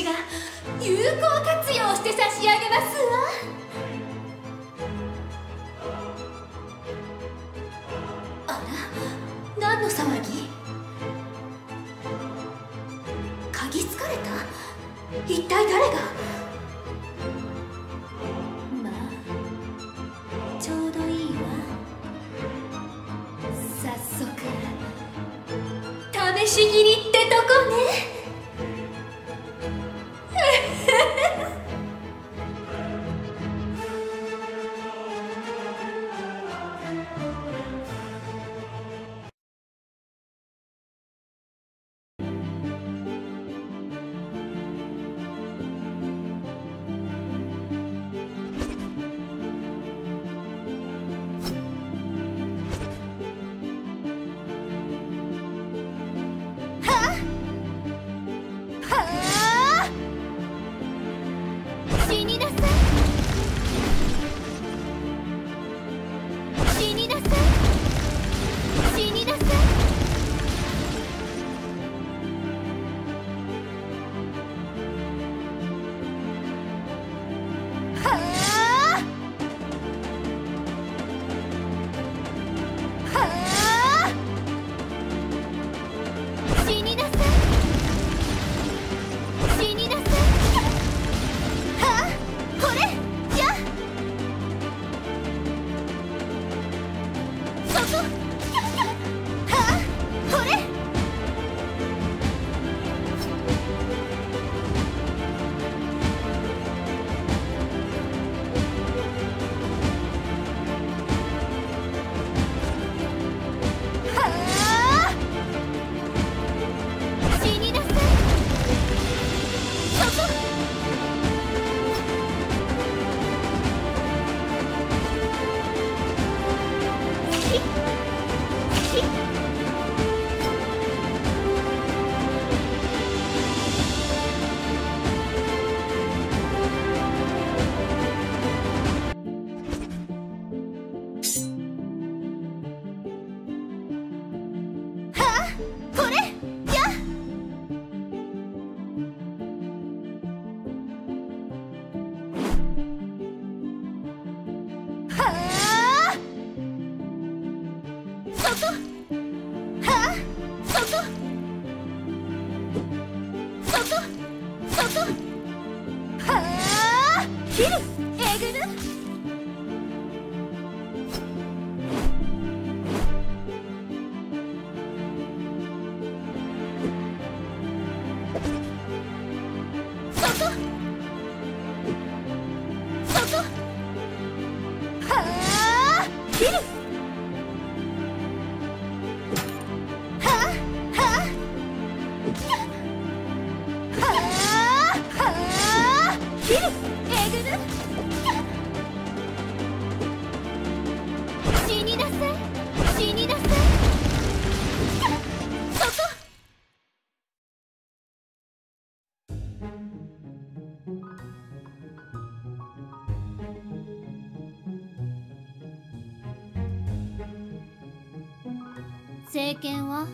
私が有効活用して差し上げますわ。あら何の騒ぎ？鍵つかれた？一体誰が？まあちょうどいいわ。早速試し切り。はあ切る政権は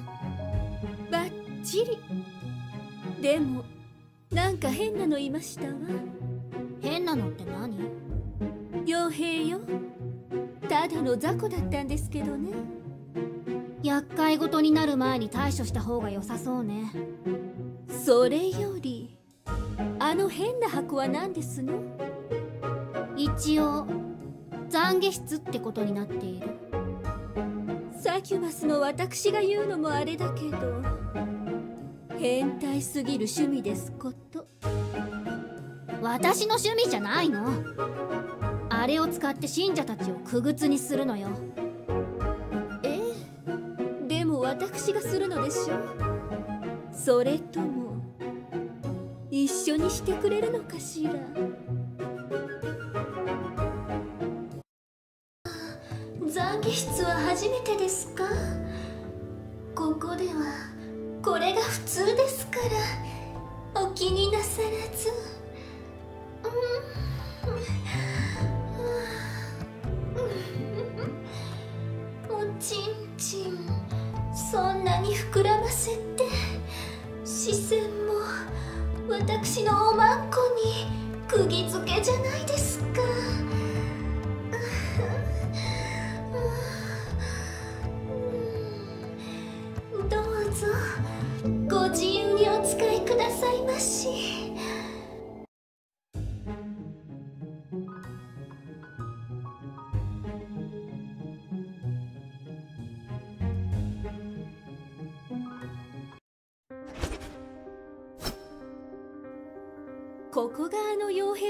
バッチリ。でもなんか変なのいましたわ。変なのって何？傭兵よ。ただの雑魚だったんですけどね。厄介事になる前に対処した方が良さそうね。それよりあの変な箱は何ですの？一応懺悔室ってことになっている。サキュバスの私が言うのもあれだけど変態すぎる趣味ですこと。私の趣味じゃないの。あれを使って信者たちを苦靴にするのよ。え？えでも私がするのでしょ？それとも一緒にしてくれるのかしら？懺悔室は初めてですか？ここではこれが普通ですからお気になさらず私のおまんこに釘付けじゃないですかどうぞご自由にお使いくださいまし。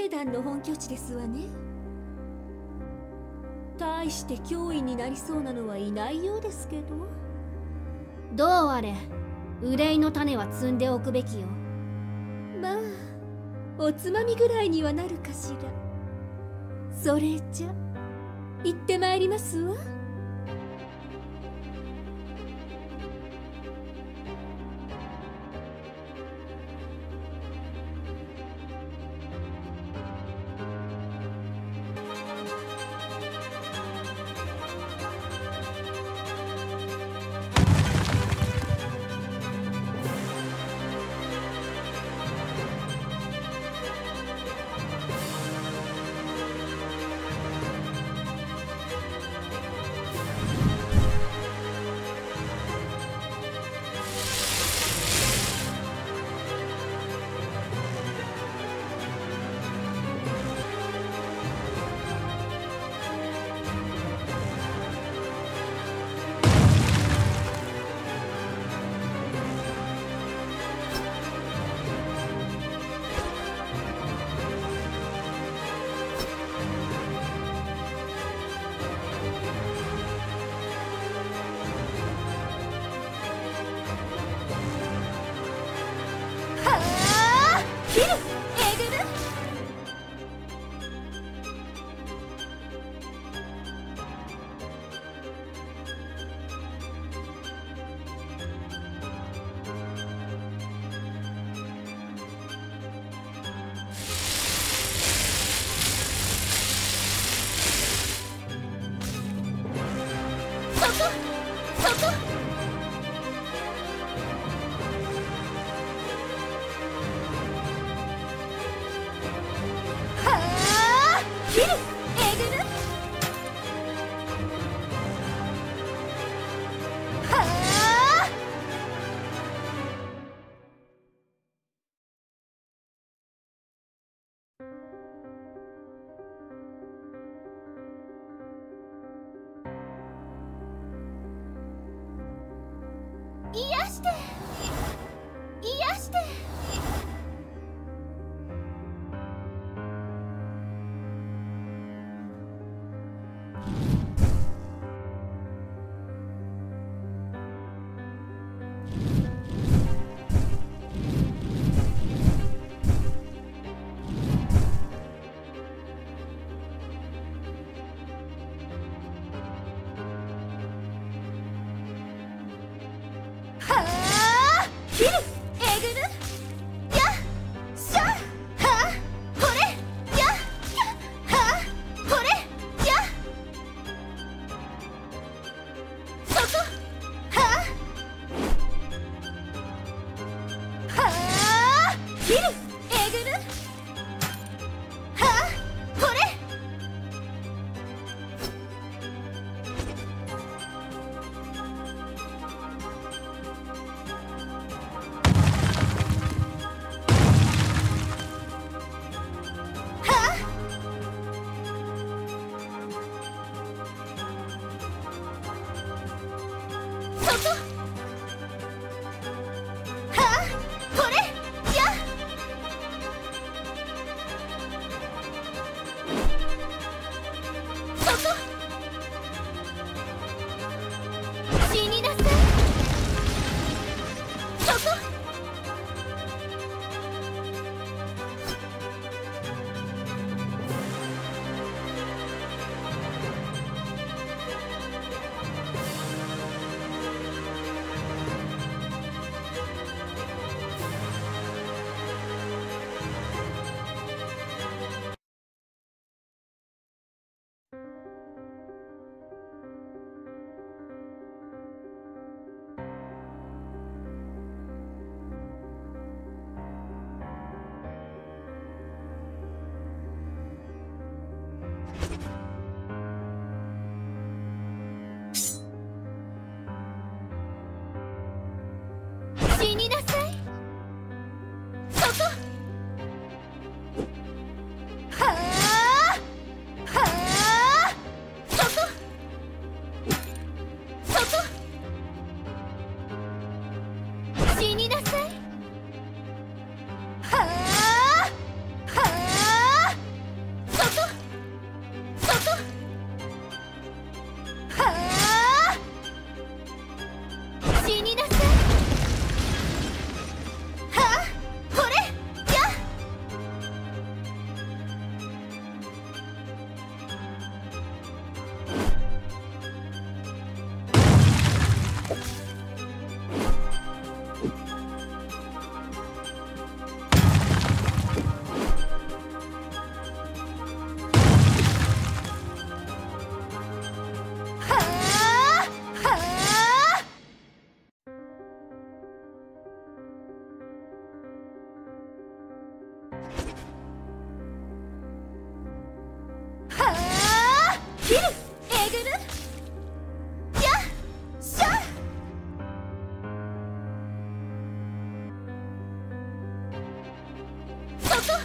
兵団の本拠地ですわね。大して脅威になりそうなのはいないようですけど。どうあれ憂いの種は摘んでおくべきよ。まあおつまみぐらいにはなるかしら。それじゃ行ってまいりますわ死になさい。そこ